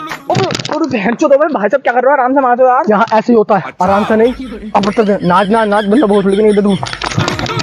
और बहन चो भाई भाई साहब क्या कर रहा है? आराम से मारो यार। यहाँ ऐसे ही होता है आराम से नहीं। हाँ। अब नाच नाच नाच बंदा बहुत लेकिन इधर दूर।